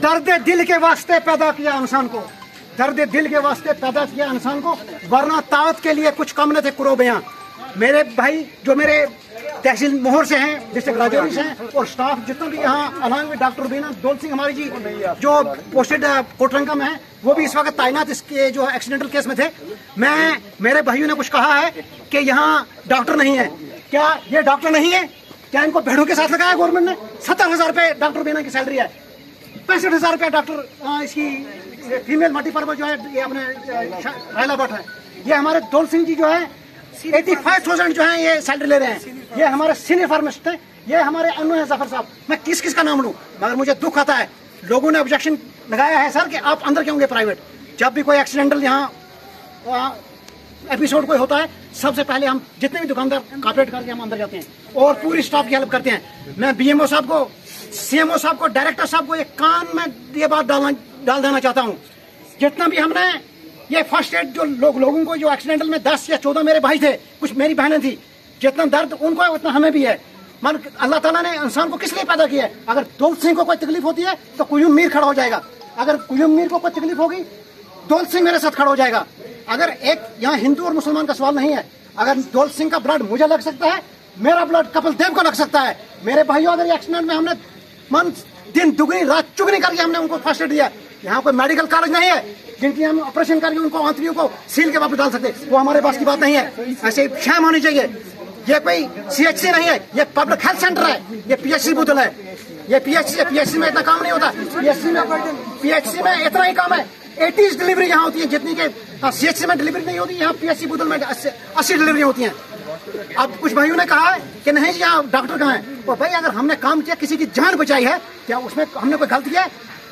दर्द दिल के वास्ते पैदा किया इंसान को। दर्द दिल के वास्ते पैदा किया इंसान को, वरना ताकत के लिए कुछ कम न थे कुरोबियाँ। मेरे भाई, जो मेरे तहसील मोहर से हैं डिस्ट्रिक्ट राजौरी से हैं, और स्टाफ जितना भी यहाँ अलग में डॉक्टर बीना, दौल सिंह हमारी जी, जो पोस्टेड कोटरंगा में है, वो भी इस वक्त तैनात इसके जो एक्सीडेंटल केस में थे। मैं, मेरे भाइयों ने कुछ कहा है कि यहाँ डॉक्टर नहीं है। क्या ये डॉक्टर नहीं है? क्या इनको भेड़ों के साथ लगाया गवर्नमेंट ने? सत्तर हज़ार रुपए डॉक्टर बीना की सैलरी है। पैंसठ हज़ार रुपया डॉक्टर इसकी फीमेल मल्टीपर्पज जो है ये अपने रायला भट्ट है। ये हमारे दौल सिंह जी जो है एटी फाइव थाउज़ेंड जो है ये सैलरी ले रहे हैं। ये हमारे सीनियर फार्मासिस्ट हैं। ये हमारे अनु है ज़फ़र साहब। मैं किस किस का नाम लूँ? मगर मुझे दुख आता है। लोगों ने ऑब्जेक्शन लगाया है सर कि आप अंदर क्यों गए प्राइवेट जब भी कोई एक्सीडेंटल यहाँ एपिसोड कोई होता है, सबसे पहले हम जितने भी दुकानदार कॉपरेट करके हम अंदर जाते हैं और पूरी स्टाफ की हेल्प करते हैं। मैं बीएमओ साहब को सीएमओ साहब को डायरेक्टर साहब को ये कान में ये बात डालना, डाल देना चाहता हूँ। जितना भी हमने, ये फ़र्स्ट एड जो लोग, लोगों को जो एक्सीडेंटल में दस या चौदह मेरे भाई थे, कुछ मेरी बहनें थी, जितना दर्द उनको है, उतना हमें भी है। मन, अल्लाह ताला ने इंसान को किस लिए पैदा किया है? अगर दौल सिंह को कोई तकलीफ़ होती है तो कुयुम मीर खड़ा हो जाएगा। अगर कुयुम मीर को कोई तकलीफ़ होगी दौल सिंह मेरे साथ खड़ा हो जाएगा। अगर एक यहाँ हिंदू और मुसलमान का सवाल नहीं है, अगर दौल सिंह का ब्लड मुझे लग सकता है, मेरा ब्लड कपिल देव को लग सकता है। मेरे भाइयों, अगर एक्सीडेंट में हमने मन दिन दुगनी, रात चुगनी करके हमने उनको फ़र्स्ट एड दिया, यहाँ कोई मेडिकल कॉलेज नहीं है, जिनकी हम ऑपरेशन करके उनको आंतरियों को सील के वापस डाल सकते। वो हमारे पास की बात नहीं है। ऐसे शैम होनी चाहिए। ये कोई सीएचसी नहीं है, ये पब्लिक हेल्थ सेंटर है, ये पीएचसी बुतल है। ये पीएचसी पीएचसी में इतना काम नहीं होता। पीएचसी में पीएचसी में इतना ही काम है। एटीज डिलीवरी यहाँ होती है, जितनी के सीएचसी में डिलीवरी नहीं होती, यहाँ पीएचसी बुतल में अस्सी डिलीवरी होती है। अब कुछ भाइयों ने कहा है कि नहीं जी, यहाँ डॉक्टर कहाँ है? तो भाई, अगर हमने काम किया, किसी की जान बचाई है, क्या उसमें हमने कोई गलती है?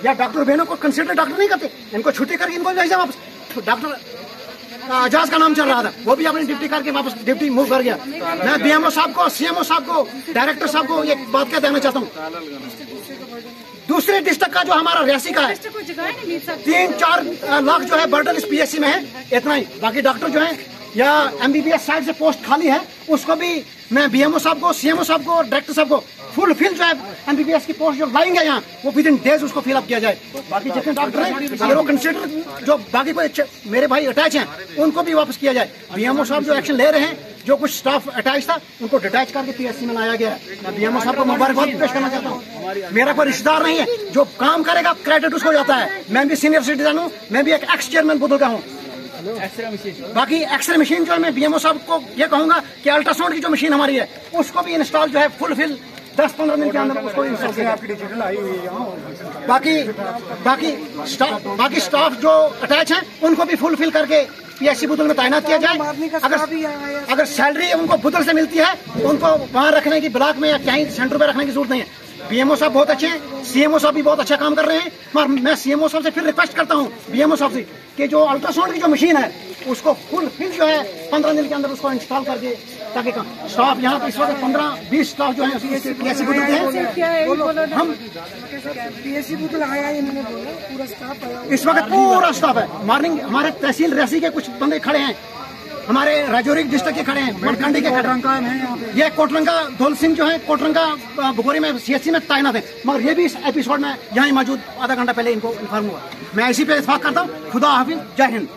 या डॉक्टर बहनों को कंसिडर डॉक्टर नहीं करते? इनको छुट्टी करके इनको भेजा वापस। तो डॉक्टर आज़ाद का नाम चल रहा था। वो भी अपनी ड्यूटी करके वापस ड्यूटी मूव कर गया। मैं बीएमओ साहब को सीएमओ साहब को डायरेक्टर साहब को एक बात क्या देना चाहता हूँ। दूसरे डिस्ट्रिक्ट का जो हमारा रियासी का है। तीन चार लाख जो है बर्डन इस पीएससी में है। इतना ही। बाकी डॉक्टर जो है या एमबीबीएस साइड से पोस्ट खाली है उसको भी मैं बीएमओ साहब को सीएमओ साहब को डायरेक्टर साहब को फुल फिल जो है एमबीबीएस की पोस्ट जो लाएँगे यहाँ वो विद इन डेज़ उसको फिलअप किया जाए। बाकी जितने डॉक्टर हैं वो कंसिडर जो बाकी कोई मेरे भाई अटैच हैं उनको भी वापस किया जाए। बीएमओ साहब जो एक्शन ले रहे हैं जो कुछ स्टाफ अटैच था, उनको डिटैच करके पीएससी में लाया गया है। मैं बीएमओ साहब को मुबारकबाद पेश करना चाहता हूँ। मेरा कोई रिश्तेदार नहीं है, जो काम करेगा क्रेडिट उसको जाता है। मैं भी सीनियर सिटीजन हूँ, मैं भी एक एक्स चेयरमैन बुद्ध का हूँ। बाकी एक्सरे मशीन जो है, मैं बीएमओ साहब को ये कहूँगा कि अल्ट्रासाउंड की जो मशीन हमारी है, उसको भी इंस्टॉल जो है फुल फिल दस पंद्रह दिन के अंदर उसको इंस्टॉल किया बाकी बाकी स्टाफ बाकी स्टाफ जो अटैच है, उनको भी फुल फिल करके पीएससी बुतल में तैनात किया जाए। अगर अगर सैलरी उनको बुतल से मिलती है उनको वहाँ रखने की ब्लॉक में या कहीं सेंटर पे रखने की ज़रूरत नहीं है। बीएमओ साहब बहुत अच्छे हैं। सीएमओ साहब भी बहुत अच्छा काम कर रहे हैं। मगर मैं सीएमओ साहब से फिर रिक्वेस्ट करता हूँ बीएमओ साहब से कि जो अल्ट्रासाउंड की जो मशीन है उसको फुल फिल जो है पंद्रह दिन के अंदर उसको इंस्टॉल करके ताकि स्टाफ यहाँ पे इस वक्त पंद्रह बीस स्टाफ जो है पीएससी के हैं। हम पीएससी बुतल आया इन्होंने बोला पूरा स्टाफ इस वक्त पूरा स्टाफ है। मॉर्निंग हमारे तहसील रेसी के कुछ बंदे खड़े हैं। हमारे राजौरी डिस्ट्रिक्ट के खड़े हैं मरकंडी के खड़े हैं। ये कोटरंगा धोल सिंह जो है कोटरंगा बुखोरी में सीएससी में तैनात है। मगर ये भी इस एपिसोड में यहाँ ही मौजूद। आधा घंटा पहले इनको इन्फॉर्म हुआ। मैं इसी पे इतफाक करता हूँ। खुदा हाफिज। जय हिंद।